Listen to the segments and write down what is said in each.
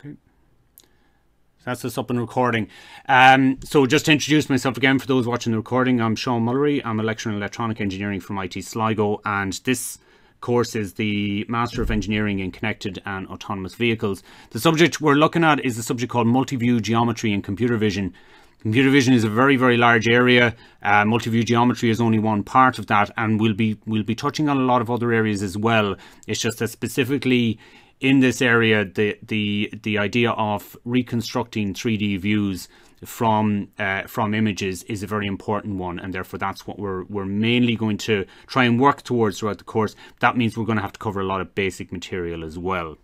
Okay. That's us up and recording. Um, so just to introduce myself again for those watching the recording, I'm Sean Mullery. I'm a lecturer in electronic engineering from IT Sligo and this course is the Master of Engineering in Connected and Autonomous Vehicles. The subject we're looking at is a subject called multi-view geometry and computer vision. Computer vision is a very, very large area. Uh, multi-view geometry is only one part of that, and we'll be we'll be touching on a lot of other areas as well. It's just that specifically in this area, the the the idea of reconstructing 3D views from uh, from images is a very important one, and therefore that's what we're we're mainly going to try and work towards throughout the course. That means we're going to have to cover a lot of basic material as well.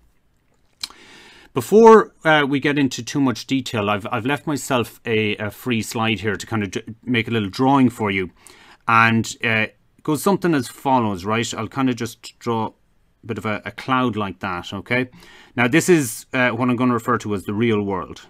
Before uh, we get into too much detail, I've I've left myself a, a free slide here to kind of make a little drawing for you, and uh, goes something as follows. Right, I'll kind of just draw bit of a, a cloud like that, okay? Now this is uh, what I'm going to refer to as the real world.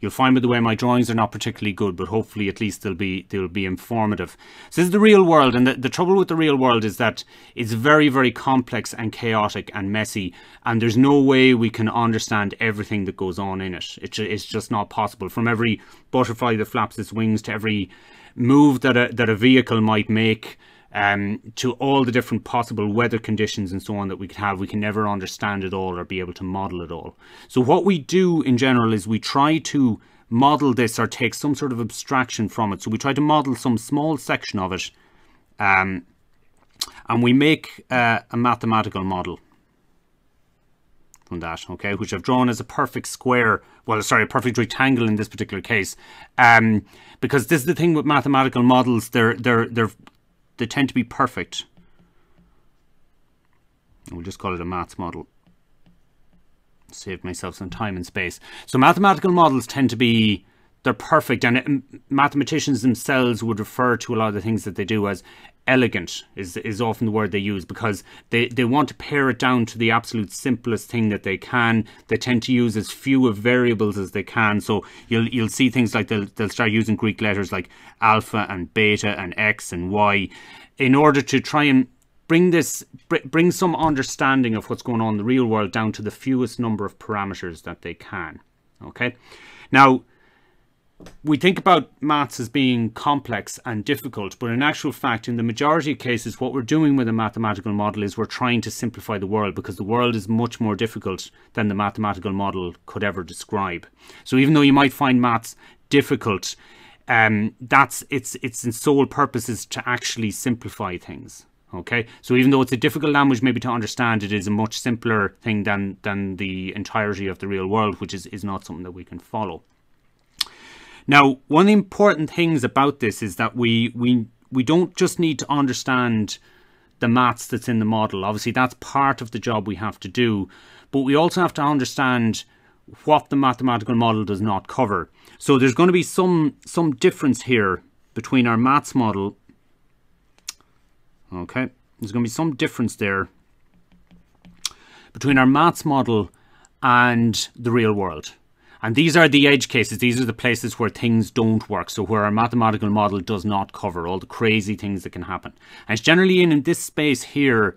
You'll find by the way my drawings are not particularly good, but hopefully at least they'll be they'll be informative. So this is the real world, and the, the trouble with the real world is that it's very, very complex and chaotic and messy, and there's no way we can understand everything that goes on in it. It's, it's just not possible. From every butterfly that flaps its wings to every move that a, that a vehicle might make, um, to all the different possible weather conditions and so on that we could have. We can never understand it all or be able to model it all. So what we do in general is we try to model this or take some sort of abstraction from it. So we try to model some small section of it um, and we make uh, a mathematical model from that, okay, which I've drawn as a perfect square, well, sorry, a perfect rectangle in this particular case, um, because this is the thing with mathematical models, they're, they're, they're they tend to be perfect. We'll just call it a maths model. Save myself some time and space. So mathematical models tend to be they're perfect and um, mathematicians themselves would refer to a lot of the things that they do as elegant is is often the word they use because they, they want to pare it down to the absolute simplest thing that they can. They tend to use as few of variables as they can. So you'll you'll see things like they'll they'll start using Greek letters like alpha and beta and x and y in order to try and bring this bring some understanding of what's going on in the real world down to the fewest number of parameters that they can. Okay, now we think about maths as being complex and difficult, but in actual fact, in the majority of cases, what we're doing with a mathematical model is we're trying to simplify the world because the world is much more difficult than the mathematical model could ever describe. So even though you might find maths difficult, um, that's its its sole purpose is to actually simplify things. Okay, so even though it's a difficult language maybe to understand, it is a much simpler thing than than the entirety of the real world, which is is not something that we can follow. Now, one of the important things about this is that we we we don't just need to understand the maths that's in the model. Obviously, that's part of the job we have to do, but we also have to understand what the mathematical model does not cover. So there's going to be some some difference here between our maths model. Okay, there's going to be some difference there between our maths model and the real world. And these are the edge cases. These are the places where things don't work. So where our mathematical model does not cover all the crazy things that can happen. And it's generally in, in this space here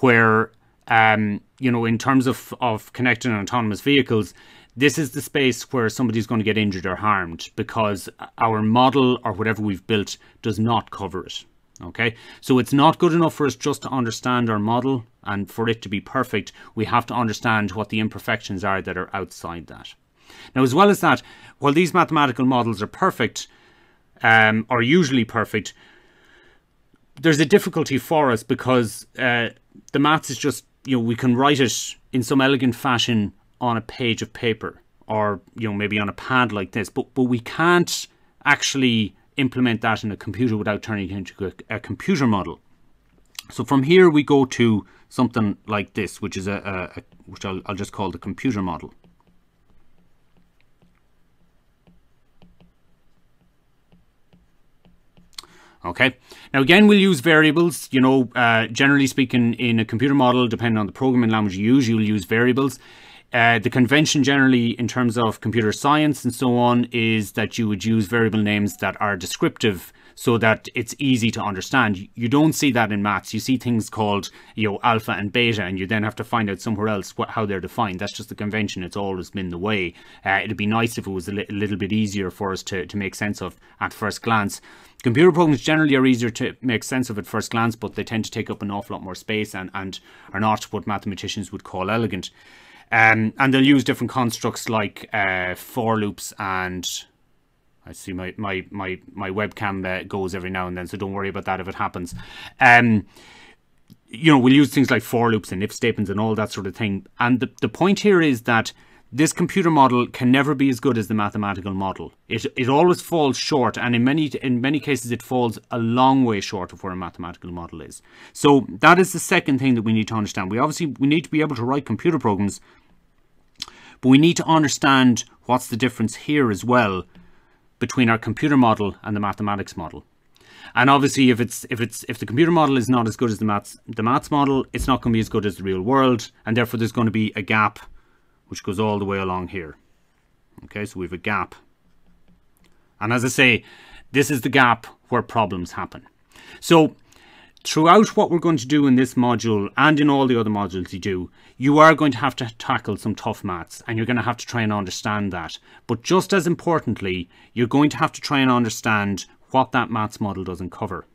where, um, you know, in terms of, of connected and autonomous vehicles, this is the space where somebody's going to get injured or harmed because our model or whatever we've built does not cover it. Okay, so it's not good enough for us just to understand our model and for it to be perfect. We have to understand what the imperfections are that are outside that. Now, as well as that, while these mathematical models are perfect, um, or usually perfect, there's a difficulty for us because uh, the maths is just, you know, we can write it in some elegant fashion on a page of paper or, you know, maybe on a pad like this, but, but we can't actually implement that in a computer without turning it into a, a computer model. So from here we go to something like this, which is a, a, a which I'll, I'll just call the computer model. Okay. Now again, we'll use variables. You know, uh, generally speaking, in a computer model, depending on the programming language you use, you'll use variables. Uh, the convention generally in terms of computer science and so on is that you would use variable names that are descriptive. So that it's easy to understand. You don't see that in maths. You see things called, you know, alpha and beta, and you then have to find out somewhere else what, how they're defined. That's just the convention. It's always been the way. Uh, it'd be nice if it was a, li- little bit easier for us to, to make sense of at first glance. Computer programs generally are easier to make sense of at first glance, but they tend to take up an awful lot more space and, and are not what mathematicians would call elegant. Um, and they'll use different constructs like uh, for loops and I see my my my my webcam uh, goes every now and then, so don't worry about that if it happens. Um, you know, we'll use things like for loops and if statements and all that sort of thing. And the the point here is that this computer model can never be as good as the mathematical model. It it always falls short, and in many in many cases it falls a long way short of where a mathematical model is. So that is the second thing that we need to understand. We obviously we need to be able to write computer programs, but we need to understand what's the difference here as well between our computer model and the mathematics model. And obviously, if it's if it's if the computer model is not as good as the maths the maths model, it's not going to be as good as the real world, and therefore there's going to be a gap, which goes all the way along here. Okay, so we have a gap, and as I say, this is the gap where problems happen. So throughout what we're going to do in this module and in all the other modules you do, you are going to have to tackle some tough maths and you're going to have to try and understand that. But just as importantly, you're going to have to try and understand what that maths model doesn't cover.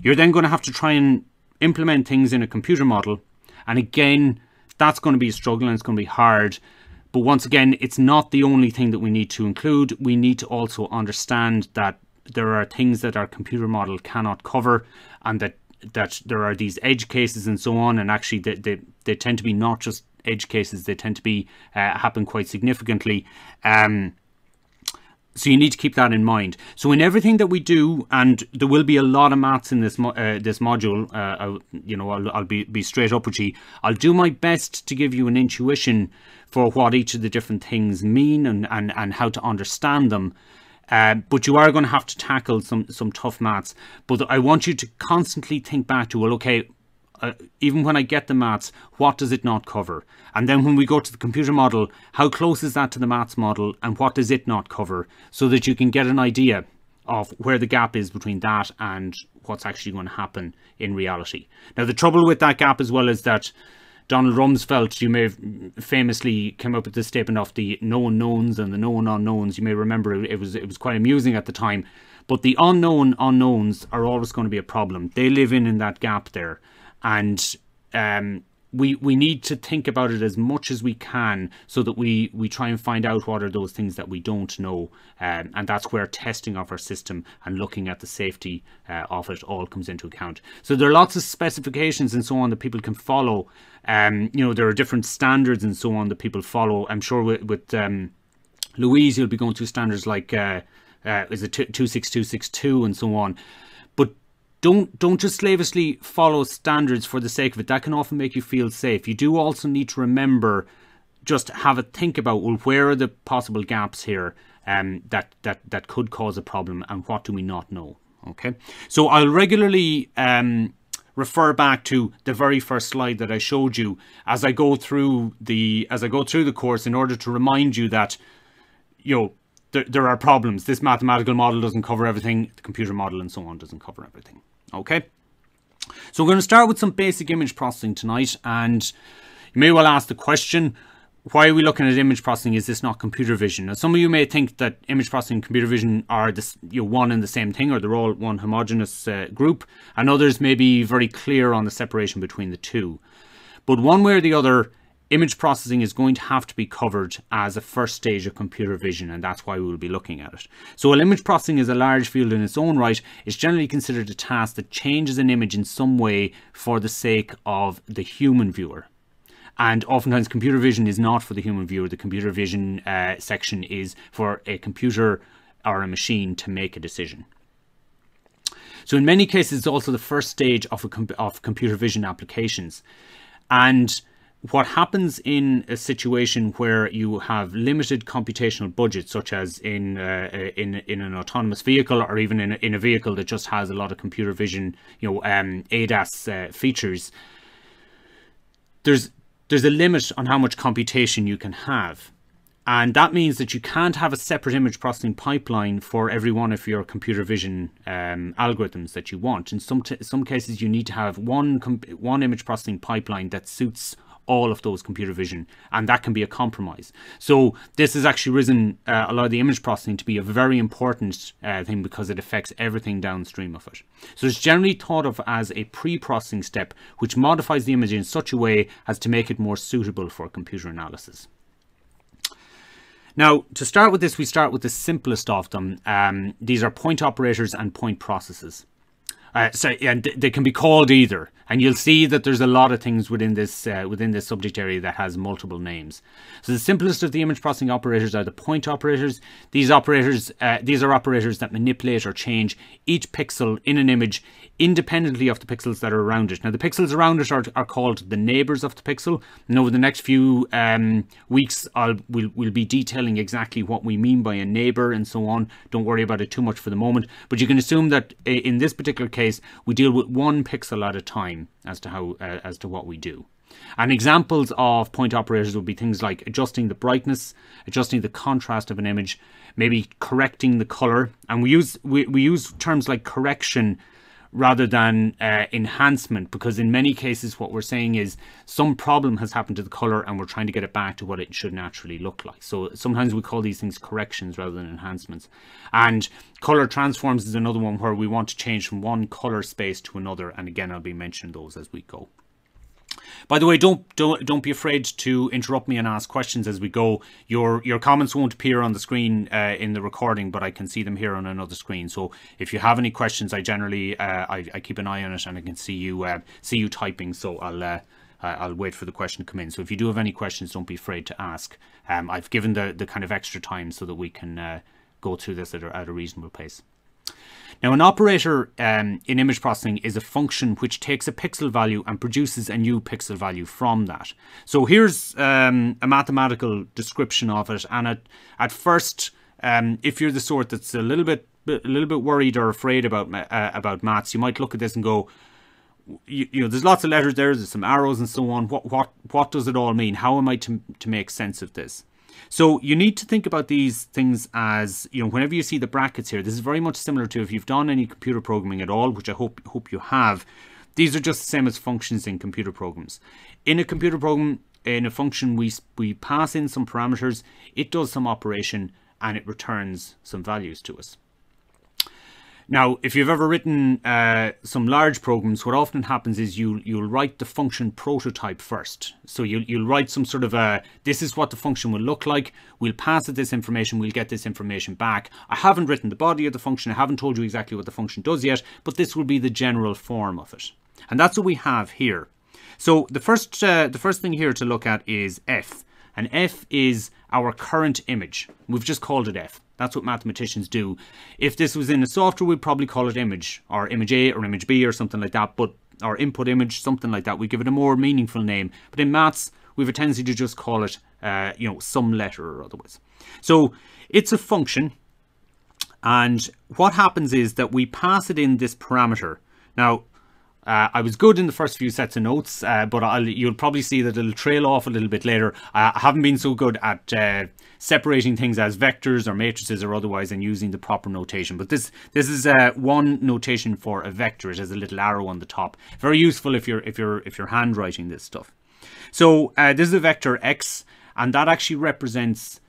You're then going to have to try and implement things in a computer model. And again, that's going to be a struggle and it's going to be hard. But once again, it's not the only thing that we need to include. We need to also understand that there are things that our computer model cannot cover and that that there are these edge cases and so on and actually they, they, they tend to be not just edge cases they tend to be uh, happen quite significantly um, so you need to keep that in mind. So in everything that we do, and there will be a lot of maths in this mo uh, this module. Uh, you know, I'll, I'll, be be straight up with you. I'll do my best to give you an intuition for what each of the different things mean and and and how to understand them. Uh, but you are going to have to tackle some some tough maths. But I want you to constantly think back to well, okay, uh, even when I get the maths, what does it not cover? And then when we go to the computer model, how close is that to the maths model, and what does it not cover, so that you can get an idea of where the gap is between that and what's actually going to happen in reality. Now, the trouble with that gap as well is that Donald Rumsfeld, you may have famously come up with this statement of the known knowns and the known unknowns. You may remember it was it was quite amusing at the time. But the unknown unknowns are always going to be a problem. They live in in that gap there, and um, we we need to think about it as much as we can so that we we try and find out what are those things that we don't know um, and that's where testing of our system and looking at the safety uh, of it all comes into account. So there are lots of specifications and so on that people can follow. Um, you know there are different standards and so on that people follow. I'm sure with, with um, louise you'll be going through standards like uh, uh, is it 26262 and so on don't don't just slavishly follow standards for the sake of it. That can often make you feel safe. You do also need to remember, just have a think about well, where are the possible gaps here um, that that that could cause a problem, and what do we not know? Okay, so I'll regularly um, refer back to the very first slide that I showed you as I go through the as I go through the course in order to remind you that you know there, there are problems. This mathematical model doesn't cover everything. The computer model and so on doesn't cover everything. Okay, so we're going to start with some basic image processing tonight and you may well ask the question, why are we looking at image processing? Is this not computer vision? Now, some of you may think that image processing and computer vision are this, you know, one and the same thing, or they're all one homogeneous uh, group, and others may be very clear on the separation between the two. But one way or the other, image processing is going to have to be covered as a first stage of computer vision and that's why we will be looking at it. So while image processing is a large field in its own right, it's generally considered a task that changes an image in some way for the sake of the human viewer. And oftentimes computer vision is not for the human viewer, the computer vision uh, section is for a computer or a machine to make a decision. So in many cases, it's also the first stage of, of computer vision applications. And what happens in a situation where you have limited computational budget, such as in uh, uh, in in an autonomous vehicle or even in a, in a vehicle that just has a lot of computer vision, you know, um, ADAS uh, features, there's there's a limit on how much computation you can have. And that means that you can't have a separate image processing pipeline for every one of your computer vision um, algorithms that you want. In some some cases, you need to have one one image processing pipeline that suits all of those computer vision, and that can be a compromise. So this has actually risen uh, a lot of the image processing to be a very important uh, thing because it affects everything downstream of it. So it's generally thought of as a pre-processing step, which modifies the image in such a way as to make it more suitable for computer analysis. Now, to start with this, we start with the simplest of them. Um, these are point operators and point processes. Uh, so, and they can be called either and you'll see that there's a lot of things within this uh, within this subject area that has multiple names. So the simplest of the image processing operators are the point operators. These operators, uh, these are operators that manipulate or change each pixel in an image independently of the pixels that are around it. Now the pixels around it are, are called the neighbors of the pixel. And over the next few um, weeks, I'll we'll, we'll be detailing exactly what we mean by a neighbor and so on. Don't worry about it too much for the moment, but you can assume that uh, in this particular case, we deal with one pixel at a time as to how uh, as to what we do. And examples of point operators would be things like adjusting the brightness, adjusting the contrast of an image, maybe correcting the color. And we use we, we use terms like correction rather than uh, enhancement because in many cases what we're saying is some problem has happened to the color and we're trying to get it back to what it should naturally look like. So sometimes we call these things corrections rather than enhancements. And color transforms is another one where we want to change from one color space to another. And again I'll be mentioning those as we go by the way, don't don't don't be afraid to interrupt me and ask questions as we go. Your your comments won't appear on the screen uh, in the recording, but I can see them here on another screen. So if you have any questions, I generally uh, I, I, keep an eye on it and I can see you uh, see you typing. So I'll. Uh, I'll wait for the question to come in. So if you do have any questions, don't be afraid to ask. Um, I've given the, the kind of extra time so that we can uh, go through this at a, at a reasonable pace. Now, an operator um, in image processing is a function which takes a pixel value and produces a new pixel value from that. So here's um, a mathematical description of it. And at, at first, um, if you're the sort that's a little bit a little bit worried or afraid about uh, about maths, you might look at this and go, you, you, know, there's lots of letters there, there's some arrows and so on. What what what does it all mean? How am I to to make sense of this? So you need to think about these things as, you know, whenever you see the brackets here, this is very much similar to if you've done any computer programming at all, which I hope hope you have. These are just the same as functions in computer programs. In a computer program, in a function, we, we pass in some parameters, it does some operation, and it returns some values to us. Now, if you've ever written uh, some large programs, what often happens is you you'll write the function prototype first. So you'll you'll write some sort of a this is what the function will look like. We'll pass it this information. We'll get this information back. I haven't written the body of the function. I haven't told you exactly what the function does yet, but this will be the general form of it, and that's what we have here. So the first uh, the first thing here to look at is f, and f is our current image. We've just called it f. That's what mathematicians do. If this was in a software, we'd probably call it image or image A or image B or something like that. But or input image, something like that. We give it a more meaningful name. But in maths, we have a tendency to just call it, uh, you know, some letter or otherwise. So it's a function. And what happens is that we pass it in this parameter. Now, uh, I was good in the first few sets of notes, uh, but I'll, you'll probably see that it'll trail off a little bit later. Uh, I haven't been so good at uh, separating things as vectors or matrices or otherwise and using the proper notation. But this this is uh, one notation for a vector. It has a little arrow on the top. Very useful if you're if you're if you're handwriting this stuff. So uh, this is a vector x, and that actually represents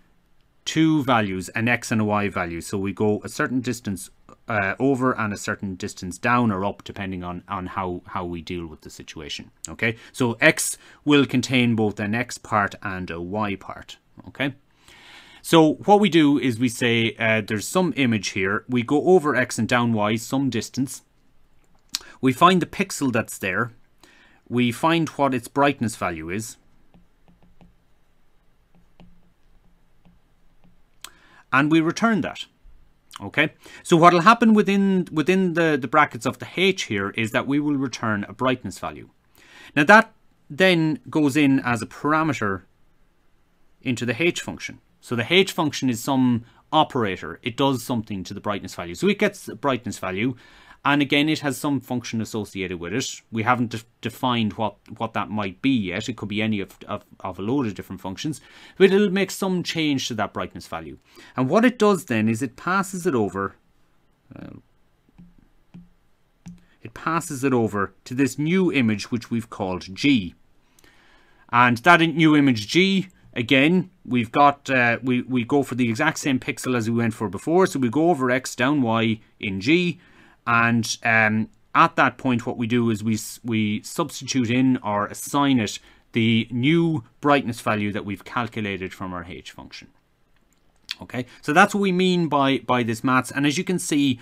two values, an x and a y value. So we go a certain distance uh, over and a certain distance down or up depending on, on how, how we deal with the situation. Okay, so x will contain both an x part and a y part. Okay, so what we do is we say uh, there's some image here. We go over x and down y some distance. We find the pixel that's there. We find what its brightness value is. And we return that. Okay, so what will happen within within the, the brackets of the h here is that we will return a brightness value. Now that then goes in as a parameter into the h function. So the h function is some operator. It does something to the brightness value. So it gets the brightness value And again, it has some function associated with it. We haven't de defined what, what that might be yet. It could be any of, of, of a load of different functions. But it'll make some change to that brightness value. And what it does then is it passes it over. Uh, it passes it over to this new image which we've called G. And that new image G, again, we've got, uh, we, we go for the exact same pixel as we went for before. So we go over X down Y in G. And um, at that point, what we do is we, we substitute in or assign it the new brightness value that we've calculated from our H function. Okay, so that's what we mean by, by this maths. And as you can see,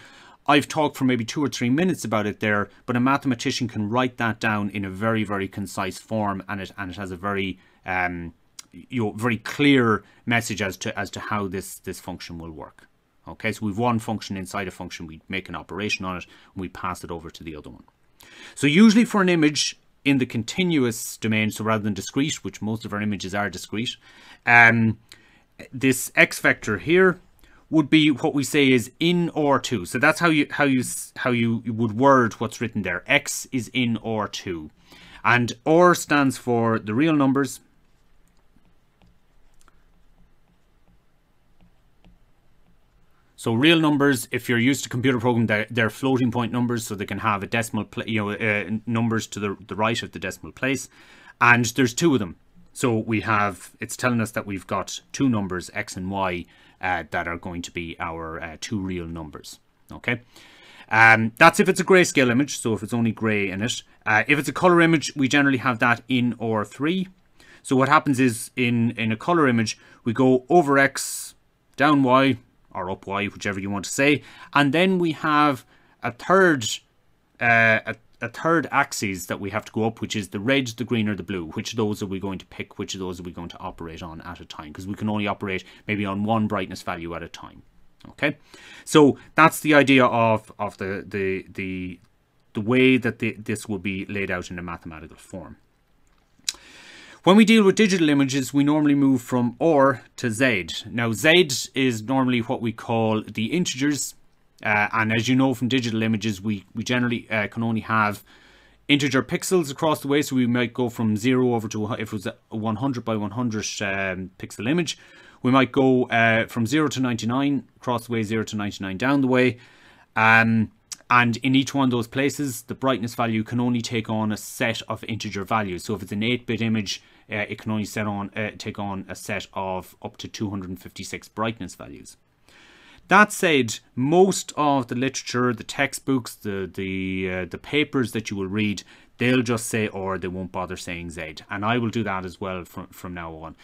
I've talked for maybe two or three minutes about it there, but a mathematician can write that down in a very, very concise form, and it and it has a very um, you know very clear message as to as to how this this function will work. Okay, so we've one function inside a function, we make an operation on it, and we pass it over to the other one. So usually for an image in the continuous domain, so rather than discrete, which most of our images are discrete, um, this x vector here would be what we say is in R2. So that's how you how you how you would word what's written there. X is in R2. And R stands for the real numbers. So real numbers, if you're used to computer program, they're, they're floating point numbers, so they can have a decimal, you know, uh, numbers to the, the right of the decimal place. And there's two of them. So we have, it's telling us that we've got two numbers, x and y, uh, that are going to be our uh, two real numbers. Okay. Um, that's if it's a grayscale image, so if it's only grey in it. Uh, if it's a color image, we generally have that in R3. So what happens is in, in a color image, we go over X, down Y, or up Y, whichever you want to say. And then we have a third, uh, a a third axis that we have to go up, which is the red, the green, or the blue. Which of those are we going to pick? Which of those are we going to operate on at a time? Because we can only operate maybe on one brightness value at a time. Okay, so that's the idea of of the the the the way that the, this will be laid out in a mathematical form. When we deal with digital images, we normally move from R to Z. Now, Z is normally what we call the integers uh, and as you know from digital images, we, we generally uh, can only have integer pixels across the way. So we might go from 0 over to, if it was a 100 by 100 um, pixel image, we might go uh, from 0 to 99 across the way, 0 to 99 down the way. Um, and in each one of those places, the brightness value can only take on a set of integer values. So if it's an 8-bit image, uh, it can only set on uh, take on a set of up to 256 brightness values. That said, most of the literature, the textbooks, the the uh, the papers that you will read, they'll just say or they won't bother saying Z, and I will do that as well from from now on.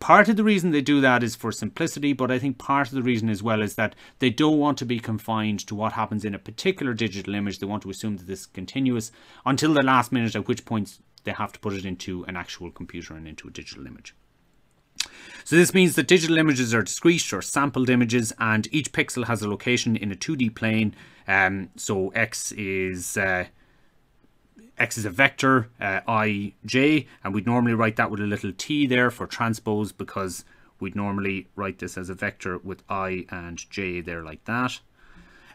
Part of the reason they do that is for simplicity, but I think part of the reason as well is that they don't want to be confined to what happens in a particular digital image. They want to assume that this is continuous until the last minute, at which point they have to put it into an actual computer and into a digital image. So this means that digital images are discrete or sampled images and each pixel has a location in a 2D plane. Um, so X is uh, X is a vector, uh, I, J, and we'd normally write that with a little t there for transpose because we'd normally write this as a vector with I and J there like that.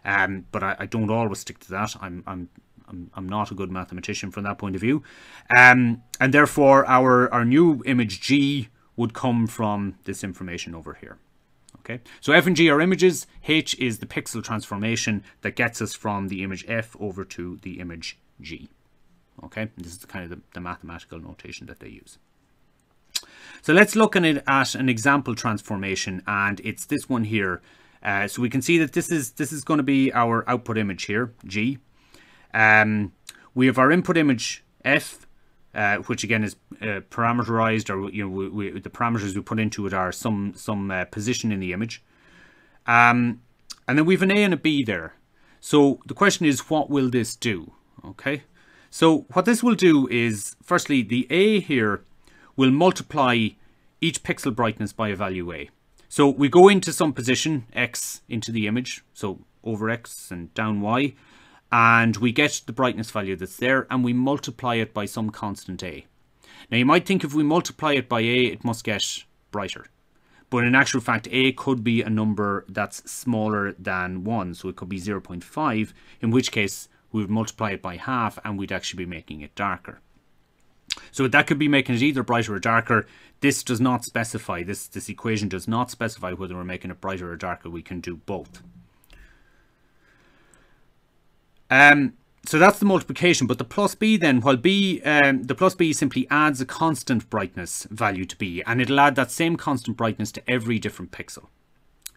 Um, but I, I, don't always stick to that. I'm, I'm, I'm, I'm not a good mathematician from that point of view. Um, and therefore our, our new image G would come from this information over here. Okay, so F and G are images. H is the pixel transformation that gets us from the image F over to the image G. Okay, this is kind of the, the mathematical notation that they use. So let's look at it at an example transformation, and it's this one here. Uh, so we can see that this is this is going to be our output image here, G. Um, we have our input image F, uh, which again is uh, parameterized or you know we, we, the parameters we put into it are some some uh, position in the image um, and then we have an A and a B there so the question is what will this do okay so what this will do is firstly the A here will multiply each pixel brightness by a value A so we go into some position X into the image so over X and down Y and we get the brightness value that's there and we multiply it by some constant A. Now you might think if we multiply it by A it must get brighter But in actual fact, a could be a number that's smaller than 1. So it could be 0.5, in which case we would multiply it by half and we'd actually be making it darker. So that could be making it either brighter or darker. This does not specify, this, this equation does not specify whether we're making it brighter or darker. We can do both. Um, so that's the multiplication, but the plus b then, while b, um, the plus b simply adds a constant brightness value to b, and it'll add that same constant brightness to every different pixel.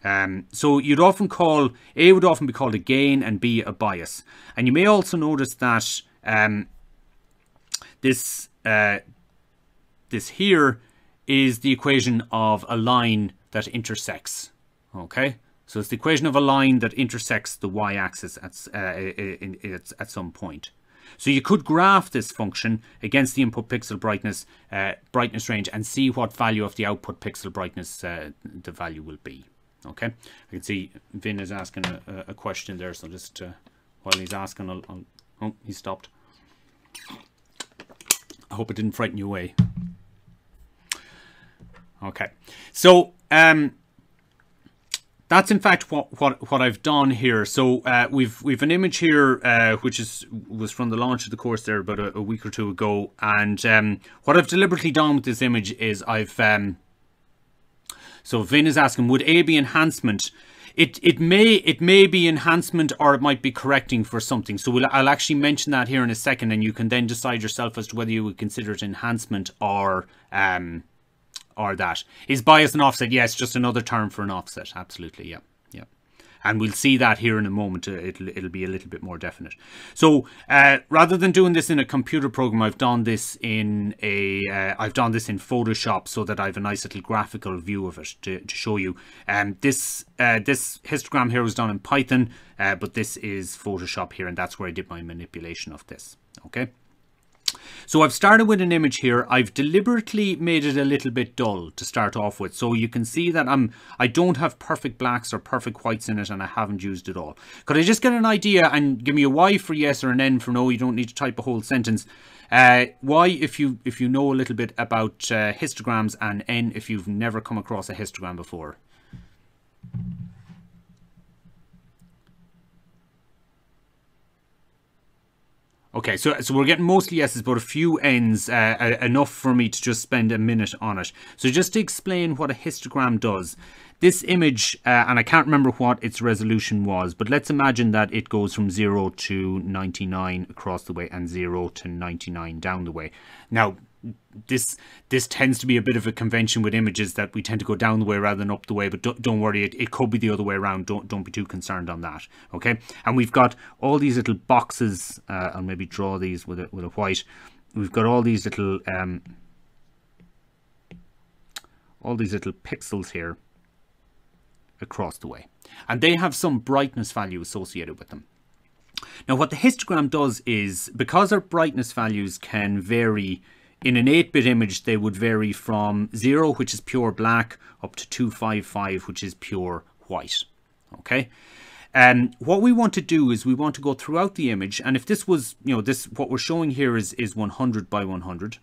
Um, so you'd often call, a would often be called a gain and b a bias. And you may also notice that um, this, uh, this here is the equation of a line that intersects, okay? So it's the equation of a line that intersects the y-axis at, uh, in, in, at some point. So you could graph this function against the input pixel brightness uh, brightness range and see what value of the output pixel brightness uh, the value will be. Okay, I can see Vin is asking a, a question there, so just uh, while he's asking, I'll, I'll, oh, he stopped. I hope it didn't frighten you away. Okay, so um, that's in fact what what what I've done here. So uh, we've we've an image here uh, which is was from the launch of the course there about a, a week or two ago, and um, what I've deliberately done with this image is I've um, so Vin is asking would A be enhancement? It it may it may be enhancement or it might be correcting for something. So we'll, I'll actually mention that here in a second, and you can then decide yourself as to whether you would consider it enhancement or um, or that. Is bias an offset? Yes, just another term for an offset. Absolutely, yeah. And we'll see that here in a moment. Uh, it'll, it'll be a little bit more definite. So uh, rather than doing this in a computer program, I've done this in a uh, I've done this in Photoshop so that I have a nice little graphical view of it to, to show you. Um, this uh, this histogram here was done in Python, uh, but this is Photoshop here, and that's where I did my manipulation of this. Okay. So I've started with an image here. I've deliberately made it a little bit dull to start off with. So you can see that I'm, I don't have perfect blacks or perfect whites in it and I haven't used it all. Could I just get an idea and give me a Y for yes or an N for no? You don't need to type a whole sentence. Uh, y if you if you know a little bit about uh, histograms and N if you've never come across a histogram before. Okay, so so we're getting mostly yeses, but a few N's, uh, uh, enough for me to just spend a minute on it. So just to explain what a histogram does, this image, uh, and I can't remember what its resolution was, but let's imagine that it goes from 0 to 99 across the way and 0 to 99 down the way. Now, this this tends to be a bit of a convention with images that we tend to go down the way rather than up the way but don't, don't worry it, it could be the other way around. Don't don't be too concerned on that okay? And we've got all these little boxes uh, I'll maybe draw these with a, with a white. We've got all these little um, all these little pixels here across the way. And they have some brightness value associated with them. Now what the histogram does is because our brightness values can vary in an 8-bit image, they would vary from 0, which is pure black, up to 255, which is pure white. Okay. And what we want to do is we want to go throughout the image. And if this was, you know, this what we're showing here is, is 100 by 100,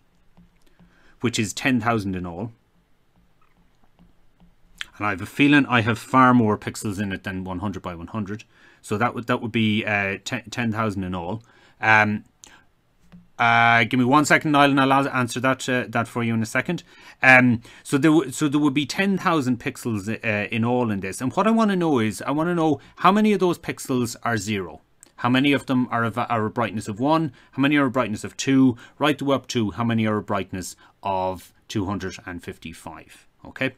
which is 10,000 in all. And I have a feeling I have far more pixels in it than 100 by 100. So that would that would be uh, 10,000 in all. Um, uh, give me one second, Niall, and I'll answer that uh, that for you in a second. Um, so there, so there would be ten thousand pixels uh, in all in this, and what I want to know is, I want to know how many of those pixels are zero. How many of them are a, are a brightness of one? How many are a brightness of two? Right up to how many are a brightness of two hundred and fifty-five? Okay.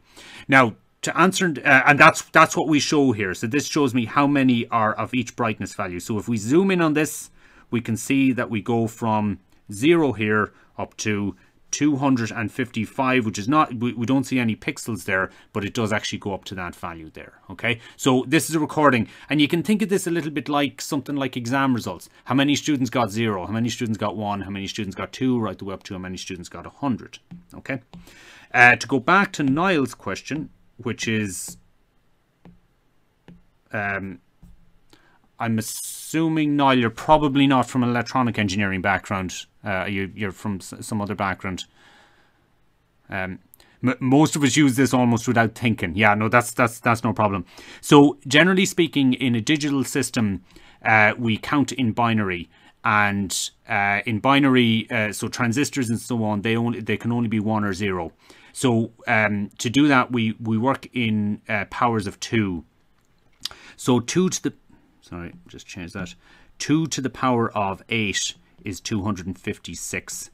Now to answer, uh, and that's that's what we show here. So this shows me how many are of each brightness value. So if we zoom in on this, we can see that we go from 0 here up to 255 which is not we, we, don't see any pixels there but it does actually go up to that value there okay? So this is a recording and you can think of this a little bit like something like exam results. How many students got zero? How many students got one? How many students got two? Right the way up to how many students got a 100 okay? Uh, to go back to Niall's question which is um, I'm assuming, Niall, you're probably not from an electronic engineering background. Uh, you, are from some other background. Um, most of us use this almost without thinking. Yeah, no, that's that's that's no problem. So generally speaking, in a digital system, uh, we count in binary, and uh, in binary, uh, so transistors and so on, they only they can only be one or zero. So um, to do that, we we work in uh, powers of two. So two to the sorry, just change that. Two to the power of eight is 256.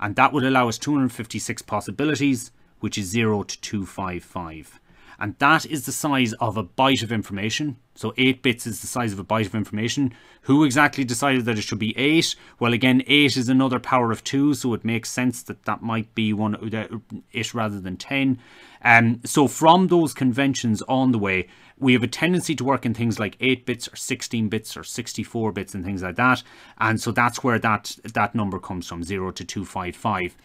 And that would allow us 256 possibilities, which is 0 to 255. And that is the size of a byte of information. So 8 bits is the size of a byte of information. Who exactly decided that it should be 8? Well, again, 8 is another power of 2, so it makes sense that that might be one uh, it rather than 10. Um, so from those conventions on the way, we have a tendency to work in things like 8 bits or 16 bits or 64 bits and things like that. And so that's where that, that number comes from, 0 to 255.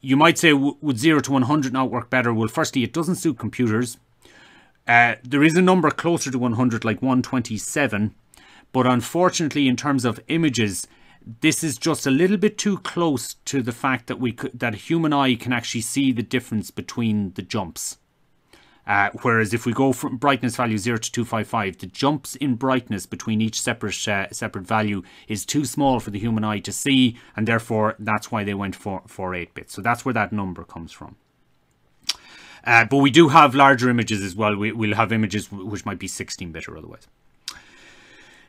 You might say, would 0 to 100 not work better? Well, firstly, it doesn't suit computers. Uh, there is a number closer to 100, like 127. But unfortunately, in terms of images, this is just a little bit too close to the fact that we could, that a human eye can actually see the difference between the jumps. Uh, whereas if we go from brightness value 0 to 255, the jumps in brightness between each separate uh, separate value is too small for the human eye to see, and therefore that's why they went for, for 8 bits. So that's where that number comes from. Uh, but we do have larger images as well. We, will have images which might be 16-bit or otherwise.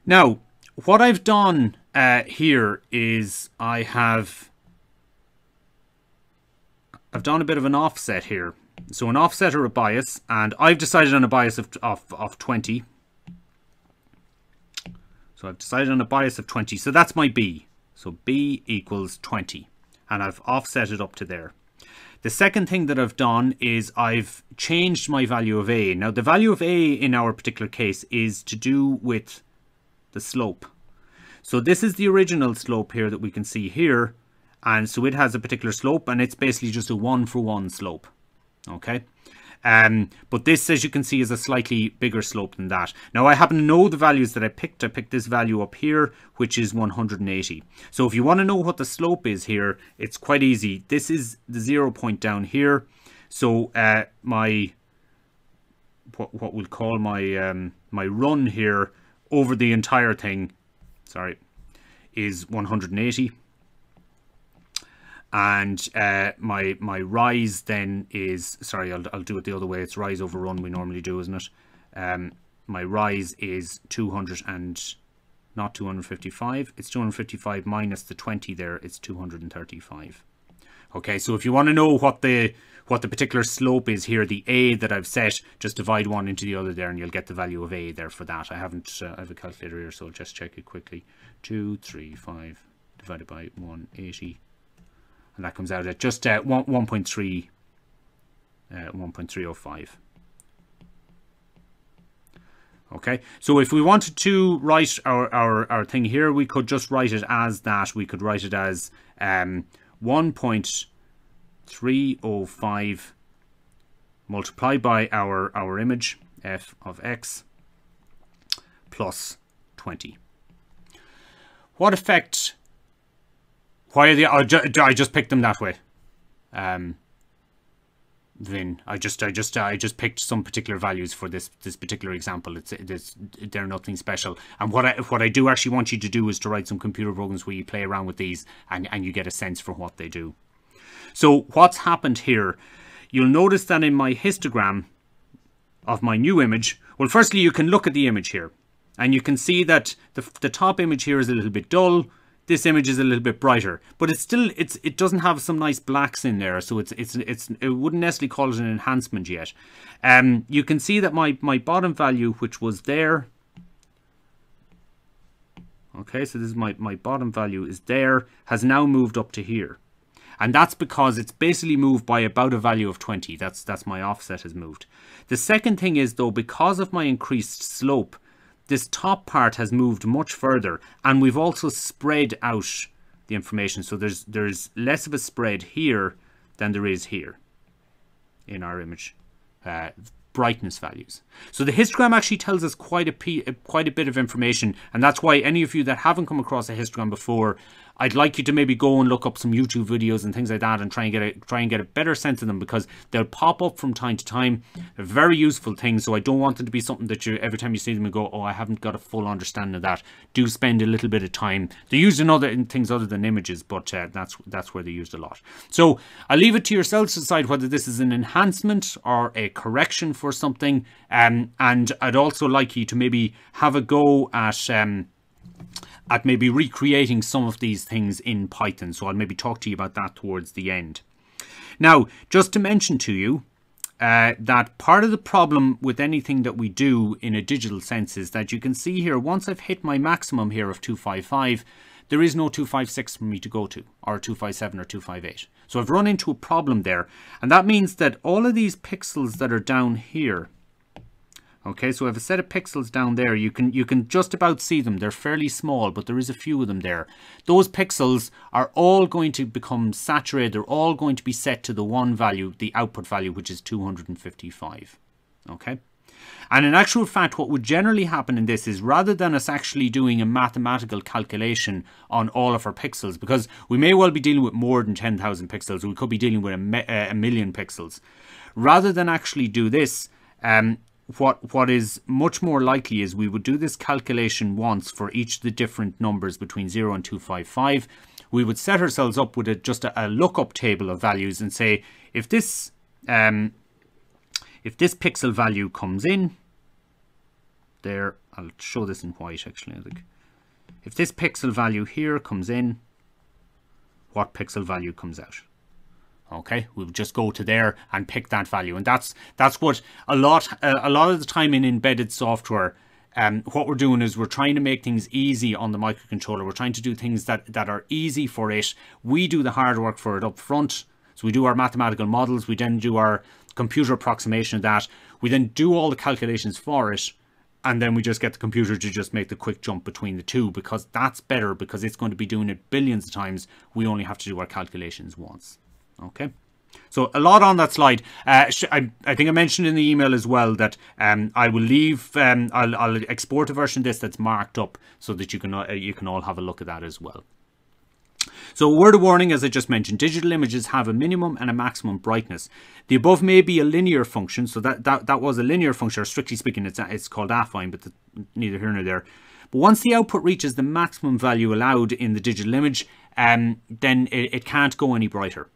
Now, what I've done uh, here is I have I've done a bit of an offset here so an offset or a bias, and I've decided on a bias of, of, of 20. So I've decided on a bias of 20. So that's my B. So B equals 20. And I've offset it up to there. The second thing that I've done is I've changed my value of A. Now the value of A in our particular case is to do with the slope. So this is the original slope here that we can see here. And so it has a particular slope and it's basically just a one for one slope okay um, but this, as you can see, is a slightly bigger slope than that. Now, I happen to know the values that I picked. I picked this value up here, which is 180. So if you want to know what the slope is here, it's quite easy. This is the zero point down here. So uh, my, what, what we'll call my, um, my run here over the entire thing, sorry, is 180 and uh, my my rise then is sorry I'll, I'll do it the other way. It's rise over run we normally do isn't it? Um, my rise is 200 and not 255 it's 255 minus the 20 there. It's 235 okay so if you want to know what the what the particular slope is here the a that I've set just divide one into the other there and you'll get the value of a there for that. I haven't uh, I have a calculator here so I'll just check it quickly. 235 divided by 180 and that comes out at just uh, 1, 1.3 uh, 1.305 okay so if we wanted to write our, our our thing here we could just write it as that. We could write it as um 1.305 multiplied by our our image f of x plus 20 what effect why are they? I just picked them that way. Um, Vin. I just, I just, I just picked some particular values for this this particular example. It's, it's they're nothing special. And what I what I do actually want you to do is to write some computer programs where you play around with these and and you get a sense for what they do. So what's happened here? You'll notice that in my histogram of my new image. Well, firstly, you can look at the image here, and you can see that the the top image here is a little bit dull this image is a little bit brighter but it's still it's it doesn't have some nice blacks in there so it's it's it's it wouldn't necessarily call it an enhancement yet. Um you can see that my my bottom value which was there okay so this is my my bottom value is there has now moved up to here. And that's because it's basically moved by about a value of 20 that's that's my offset has moved. The second thing is though because of my increased slope this top part has moved much further and we've also spread out the information. So there's there's less of a spread here than there is here in our image uh, brightness values. So the histogram actually tells us quite a quite a bit of information, and that's why any of you that haven't come across a histogram before, I'd like you to maybe go and look up some YouTube videos and things like that and try and get a try and get a better sense of them because they'll pop up from time to time. They're very useful things, so I don't want them to be something that you every time you see them and go, oh, I haven't got a full understanding of that. Do spend a little bit of time. They're used in other in things other than images, but uh, that's that's where they're used a lot. So I'll leave it to yourselves to decide whether this is an enhancement or a correction for something. Um, and I'd also like you to maybe have a go at um, at maybe recreating some of these things in Python. So I'll maybe talk to you about that towards the end. Now, just to mention to you uh, that part of the problem with anything that we do in a digital sense is that you can see here, once I've hit my maximum here of 255, there is no 256 for me to go to, or 257 or 258. So I've run into a problem there, and that means that all of these pixels that are down here Okay, so I have a set of pixels down there. You can you can just about see them. They're fairly small, but there is a few of them there. Those pixels are all going to become saturated. They're all going to be set to the one value, the output value, which is 255. Okay. And in actual fact, what would generally happen in this is rather than us actually doing a mathematical calculation on all of our pixels, because we may well be dealing with more than 10,000 pixels, we could be dealing with a, a million pixels. Rather than actually do this, um, what what is much more likely is we would do this calculation once for each of the different numbers between 0 and 255. We would set ourselves up with a, just a, a lookup table of values and say if this um, if this pixel value comes in, there, I'll show this in white actually. Like, if this pixel value here comes in, what pixel value comes out? Okay? We'll just go to there and pick that value. And that's that's what a lot uh, a lot of the time in embedded software um, what we're doing is we're trying to make things easy on the microcontroller. We're trying to do things that that are easy for it. We do the hard work for it up front. So we do our mathematical models. We then do our computer approximation of that. We then do all the calculations for it. And then we just get the computer to just make the quick jump between the two because that's better because it's going to be doing it billions of times. We only have to do our calculations once Okay. So a lot on that slide. Uh, I, I, think I mentioned in the email as well that um, I will leave. Um, I'll, I'll, export a version of this that's marked up so that you can uh, you can all have a look at that as well. So a word of warning, as I just mentioned, digital images have a minimum and a maximum brightness. The above may be a linear function, so that, that, that was a linear function, or strictly speaking, it's, it's called affine, but the, neither here nor there. But once the output reaches the maximum value allowed in the digital image, um, then it, it can't go any brighter.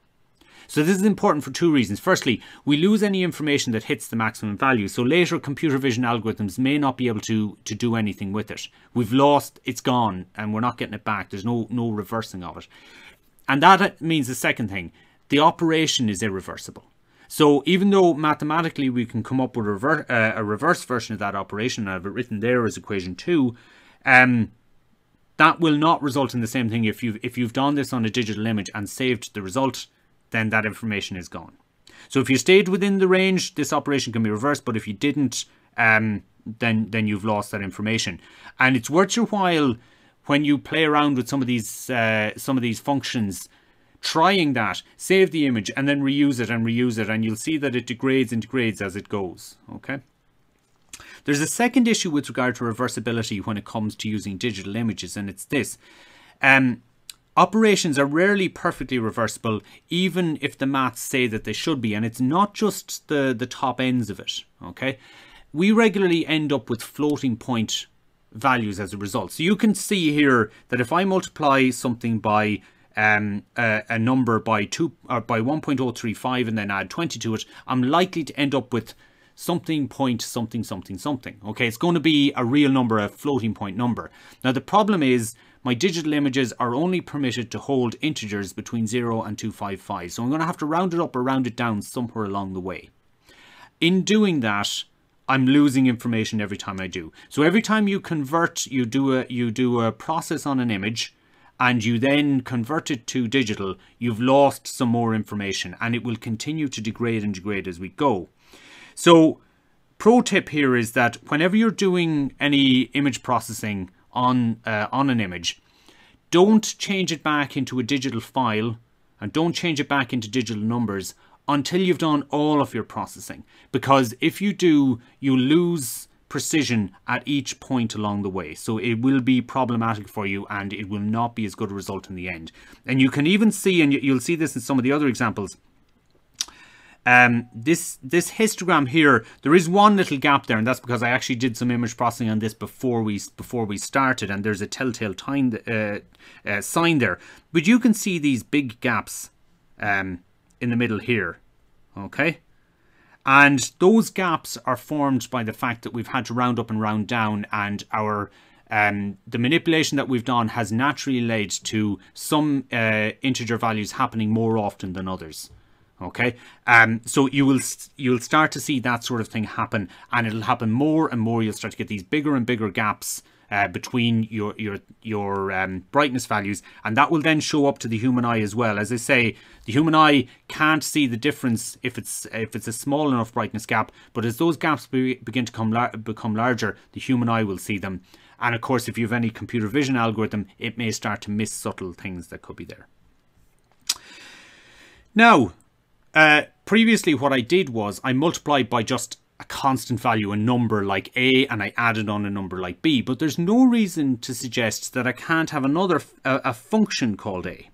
So this is important for two reasons. Firstly, we lose any information that hits the maximum value. So later computer vision algorithms may not be able to, to do anything with it. We've lost, it's gone, and we're not getting it back. There's no, no reversing of it. And that means the second thing, the operation is irreversible. So even though mathematically we can come up with a, rever uh, a reverse version of that operation, I have it written there as equation 2, um, that will not result in the same thing if you've, if you've done this on a digital image and saved the result then that information is gone. So if you stayed within the range, this operation can be reversed, but if you didn't, um, then then you've lost that information. And it's worth your while when you play around with some of these uh, some of these functions, trying that, save the image, and then reuse it and reuse it, and you'll see that it degrades and degrades as it goes. Okay. There's a second issue with regard to reversibility when it comes to using digital images, and it's this. Um, Operations are rarely perfectly reversible, even if the maths say that they should be, and it's not just the, the top ends of it, okay? We regularly end up with floating point values as a result. So you can see here that if I multiply something by um, a, a, number by two or by 1.035 and then add 20 to it, I'm likely to end up with something point something something something. Okay, it's going to be a real number, a floating point number. Now the problem is my digital images are only permitted to hold integers between 0 and 255. So I'm going to have to round it up or round it down somewhere along the way. In doing that, I'm losing information every time I do. So every time you convert, you do a, you do a process on an image, and you then convert it to digital, you've lost some more information and it will continue to degrade and degrade as we go. So pro tip here is that whenever you're doing any image processing on, uh, on an image. Don't change it back into a digital file and don't change it back into digital numbers until you've done all of your processing. Because if you do, you lose precision at each point along the way. So it will be problematic for you and it will not be as good a result in the end. And you can even see, and you'll see this in some of the other examples, um, this this histogram here, there is one little gap there, and that's because I actually did some image processing on this before we before we started, and there's a telltale time, uh, uh, sign there. But you can see these big gaps um, in the middle here, okay? And those gaps are formed by the fact that we've had to round up and round down, and our um, the manipulation that we've done has naturally led to some uh, integer values happening more often than others okay? Um so you will you'll start to see that sort of thing happen and it'll happen more and more. You'll start to get these bigger and bigger gaps uh, between your your your um, brightness values and that will then show up to the human eye as well. As I say the human eye can't see the difference if it's if it's a small enough brightness gap but as those gaps be, begin to come lar become larger the human eye will see them. And of course if you have any computer vision algorithm it may start to miss subtle things that could be there. Now uh, previously, what I did was I multiplied by just a constant value, a number like A, and I added on a number like B. But there's no reason to suggest that I can't have another, a, a function called A.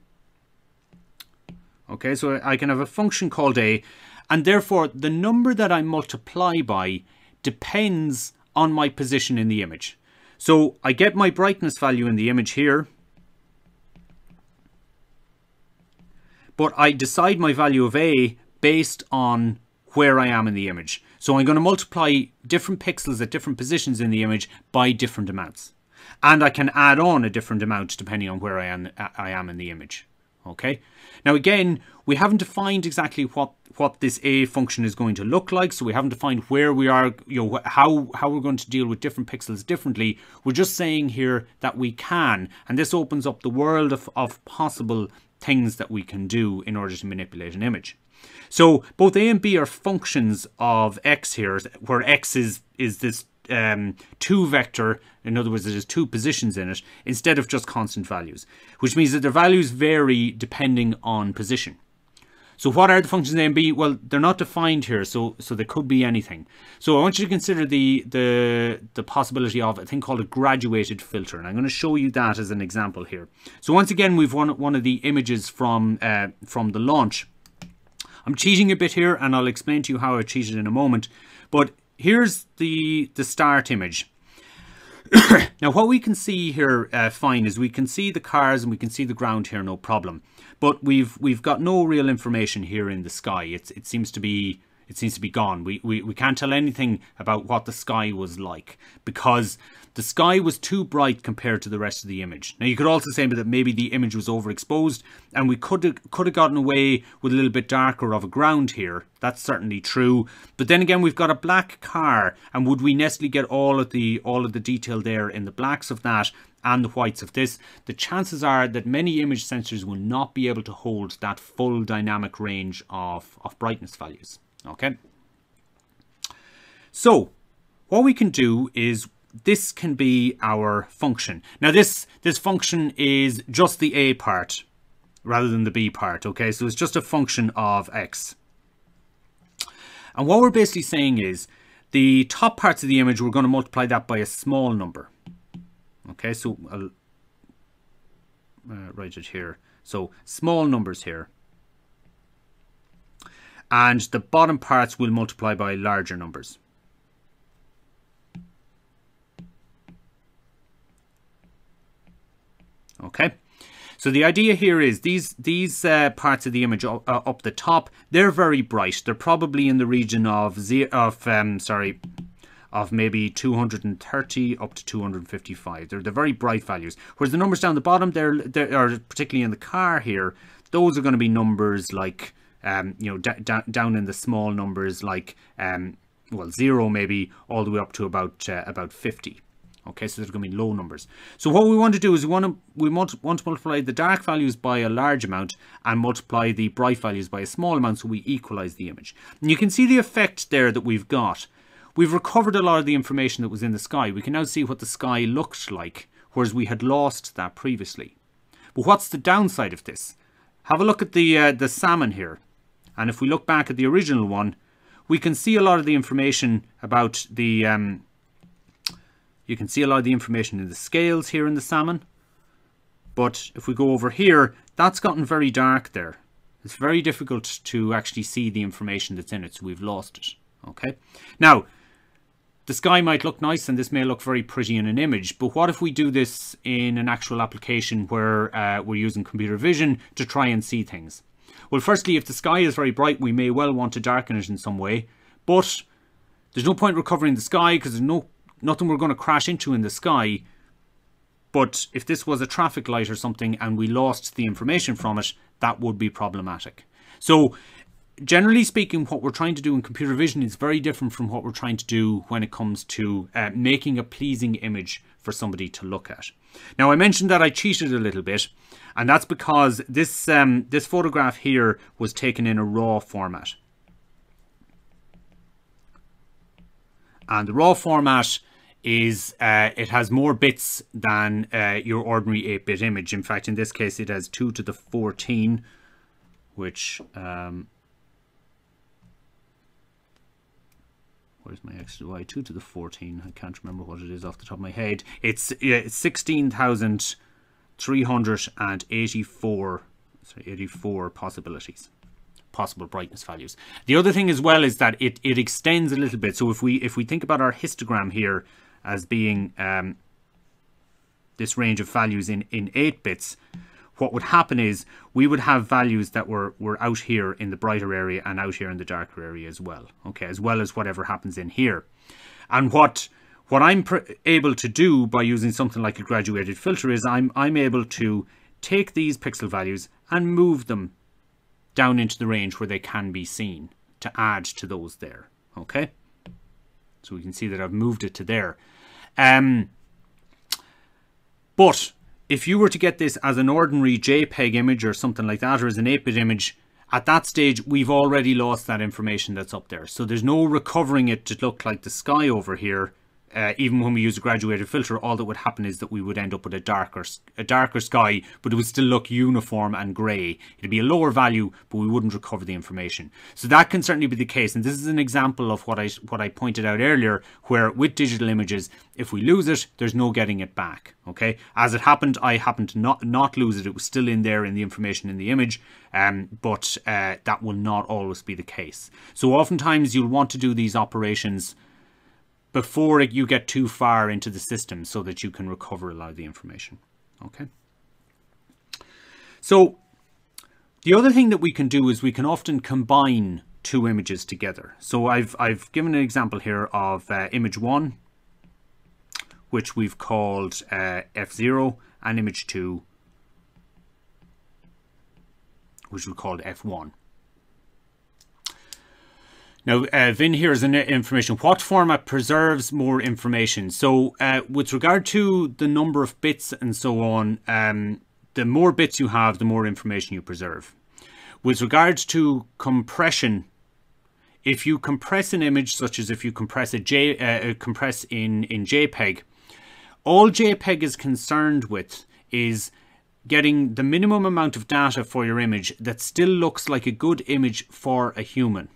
Okay, so I can have a function called A, and therefore the number that I multiply by depends on my position in the image. So I get my brightness value in the image here, but I decide my value of A based on where I am in the image. So I'm going to multiply different pixels at different positions in the image by different amounts. And I can add on a different amount depending on where I am, I am in the image. Okay. Now again, we haven't defined exactly what what this A function is going to look like. So we haven't defined where we are, you know, how, how we're going to deal with different pixels differently. We're just saying here that we can, and this opens up the world of, of possible things that we can do in order to manipulate an image. So both A and B are functions of x here, where x is, is this um, two vector, in other words, there's two positions in it, instead of just constant values, which means that their values vary depending on position. So what are the functions A and B? Well, they're not defined here, so so they could be anything. So I want you to consider the the the possibility of a thing called a graduated filter, and I'm going to show you that as an example here. So once again, we've one one of the images from uh, from the launch. I'm cheating a bit here, and I'll explain to you how I cheated in a moment. But here's the the start image. now what we can see here uh, fine is we can see the cars and we can see the ground here no problem but we've we've got no real information here in the sky it's it seems to be it seems to be gone. We, we, we can't tell anything about what the sky was like because the sky was too bright compared to the rest of the image. Now you could also say that maybe the image was overexposed and we could have, could have gotten away with a little bit darker of a ground here. That's certainly true. But then again, we've got a black car and would we necessarily get all of the all of the detail there in the blacks of that and the whites of this, the chances are that many image sensors will not be able to hold that full dynamic range of, of brightness values. Okay. So what we can do is this can be our function. Now this, this function is just the A part rather than the B part. Okay, so it's just a function of X. And what we're basically saying is the top parts of the image, we're going to multiply that by a small number. Okay, so I'll uh, write it here. So small numbers here and the bottom parts will multiply by larger numbers. Okay, so the idea here is these these uh, parts of the image up, uh, up the top, they're very bright. They're probably in the region of of um, sorry, of maybe 230 up to 255. They're, they're very bright values. Whereas the numbers down the bottom, they're, they're particularly in the car here, those are going to be numbers like um, you know, down in the small numbers like, um, well, zero maybe all the way up to about uh, about 50. Okay, so there's going to be low numbers. So what we want to do is we want to we want, want to multiply the dark values by a large amount and multiply the bright values by a small amount so we equalize the image. And you can see the effect there that we've got. We've recovered a lot of the information that was in the sky. We can now see what the sky looked like, whereas we had lost that previously. But what's the downside of this? Have a look at the uh, the salmon here. And if we look back at the original one, we can see a lot of the information about the um, You can see a lot of the information in the scales here in the salmon. But if we go over here, that's gotten very dark there. It's very difficult to actually see the information that's in it, so we've lost it. Okay. Now, the sky might look nice and this may look very pretty in an image, but what if we do this in an actual application where uh, we're using computer vision to try and see things? Well, firstly, if the sky is very bright, we may well want to darken it in some way, but there's no point recovering the sky because there's no nothing we're going to crash into in the sky. But if this was a traffic light or something and we lost the information from it, that would be problematic. So generally speaking, what we're trying to do in computer vision is very different from what we're trying to do when it comes to uh, making a pleasing image for somebody to look at. Now, I mentioned that I cheated a little bit, and that's because this um, this photograph here was taken in a RAW format. And the RAW format is uh, it has more bits than uh, your ordinary 8-bit image. In fact, in this case, it has 2 to the 14, which... Um, where's my x to y? 2 to the 14. I can't remember what it is off the top of my head. It's, it's 16,384 sorry, 84 possibilities possible brightness values. The other thing as well is that it, it extends a little bit. So if we if we think about our histogram here as being um, this range of values in, in 8 bits, what would happen is we would have values that were, were out here in the brighter area and out here in the darker area as well. Okay, as well as whatever happens in here. And what what I'm able to do by using something like a graduated filter is I'm, I'm able to take these pixel values and move them down into the range where they can be seen to add to those there. Okay, so we can see that I've moved it to there. Um, but if you were to get this as an ordinary JPEG image or something like that, or as an 8-bit image, at that stage, we've already lost that information that's up there. So there's no recovering it to look like the sky over here uh, even when we use a graduated filter, all that would happen is that we would end up with a darker, a darker sky, but it would still look uniform and grey. It'd be a lower value, but we wouldn't recover the information. So that can certainly be the case. And this is an example of what I what I pointed out earlier, where with digital images, if we lose it, there's no getting it back. Okay. As it happened, I happened to not not lose it. It was still in there in the information in the image, um, but uh, that will not always be the case. So oftentimes you'll want to do these operations before you get too far into the system so that you can recover a lot of the information. Okay. So the other thing that we can do is we can often combine two images together. So I've, I've given an example here of uh, image 1, which we've called uh, F0, and image 2, which we called F1. Now, uh, Vin here is an information. What format preserves more information? So, uh, with regard to the number of bits and so on, um, the more bits you have, the more information you preserve. With regards to compression, if you compress an image, such as if you compress a J, uh, uh compress in in JPEG, all JPEG is concerned with is getting the minimum amount of data for your image that still looks like a good image for a human.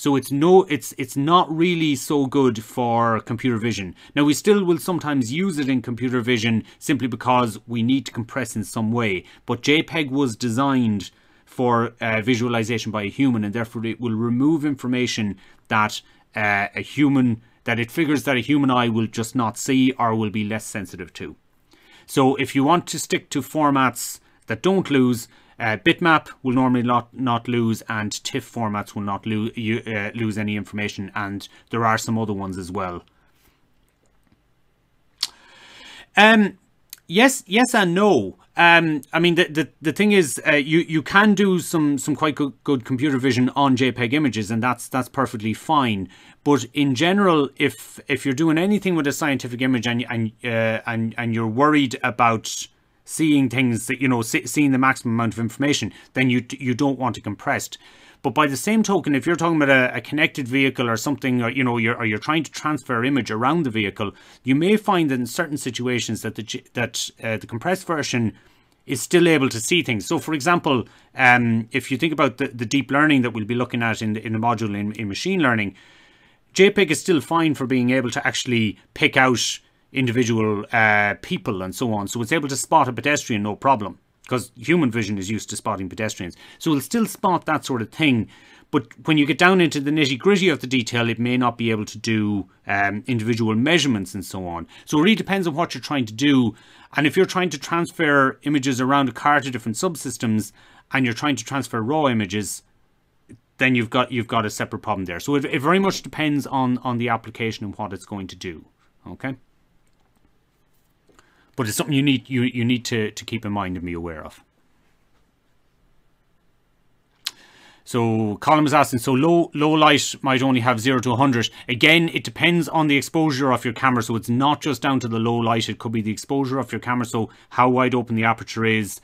So it's no, it's it's not really so good for computer vision. Now we still will sometimes use it in computer vision simply because we need to compress in some way. But JPEG was designed for uh, visualization by a human, and therefore it will remove information that uh, a human that it figures that a human eye will just not see or will be less sensitive to. So if you want to stick to formats that don't lose, uh, bitmap will normally not, not lose and TIFF formats will not lo uh, lose any information and there are some other ones as well. Um, yes, yes and no. Um, I mean, the, the, the thing is, uh, you, you can do some, some quite good, good computer vision on JPEG images and that's, that's perfectly fine. But in general, if, if you're doing anything with a scientific image and, and, uh, and, and you're worried about seeing things that you know seeing the maximum amount of information then you you don't want it compressed but by the same token if you're talking about a, a connected vehicle or something or you know you're or you're trying to transfer image around the vehicle you may find that in certain situations that the that uh, the compressed version is still able to see things. So, for example, um, if you think about the, the deep learning that we'll be looking at in the, in the module in, in machine learning, JPEG is still fine for being able to actually pick out individual uh, people and so on. So it's able to spot a pedestrian no problem because human vision is used to spotting pedestrians. So it'll still spot that sort of thing. But when you get down into the nitty gritty of the detail, it may not be able to do um, individual measurements and so on. So it really depends on what you're trying to do. And if you're trying to transfer images around a car to different subsystems and you're trying to transfer raw images, then you've got you've got a separate problem there. So it, it very much depends on on the application and what it's going to do. Okay. But it's something you need you you need to to keep in mind and be aware of. So Colin was asking, so low low light might only have 0 to 100. Again, it depends on the exposure of your camera. So it's not just down to the low light. It could be the exposure of your camera. So how wide open the aperture is,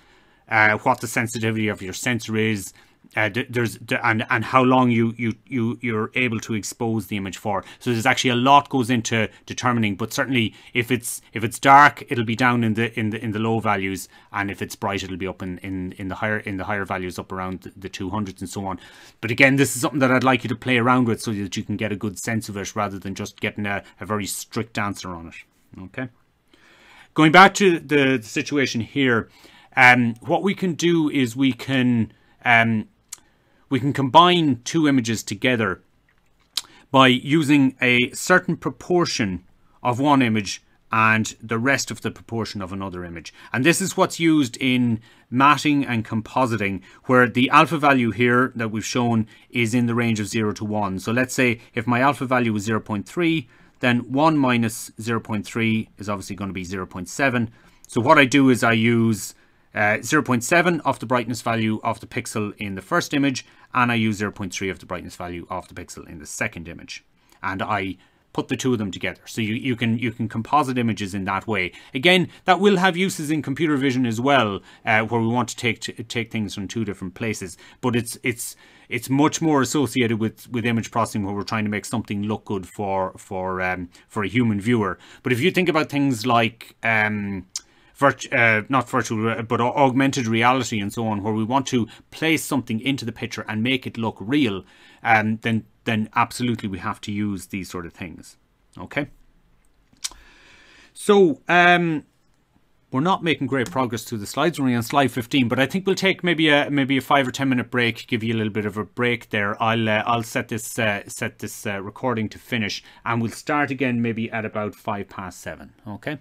uh, what the sensitivity of your sensor is, uh, there's and and how long you you you you're able to expose the image for. So there's actually a lot goes into determining. But certainly, if it's if it's dark, it'll be down in the in the in the low values, and if it's bright, it'll be up in in, in the higher in the higher values, up around the two hundreds and so on. But again, this is something that I'd like you to play around with so that you can get a good sense of it, rather than just getting a, a very strict answer on it. Okay. Going back to the, the situation here, um, what we can do is we can um, we can combine two images together by using a certain proportion of one image and the rest of the proportion of another image. And this is what's used in matting and compositing, where the alpha value here that we've shown is in the range of 0 to 1. So let's say if my alpha value is 0.3, then 1 minus 0.3 is obviously going to be 0.7. So what I do is I use uh, 0.7 of the brightness value of the pixel in the first image and I use 0.3 of the brightness value of the pixel in the second image. And I put the two of them together. So you, you can you can composite images in that way. Again that will have uses in computer vision as well uh, where we want to take to take things from two different places. But it's it's it's much more associated with with image processing where we're trying to make something look good for for um, for a human viewer. But if you think about things like um, virt- uh, not virtual, but augmented reality and so on, where we want to place something into the picture and make it look real, um, then then absolutely we have to use these sort of things. Okay. So um, we're not making great progress through the slides. We're only on slide 15, but I think we'll take maybe a maybe a five or ten minute break. Give you a little bit of a break there. I'll uh, I'll set this uh, set this uh, recording to finish, and we'll start again maybe at about five past seven. Okay.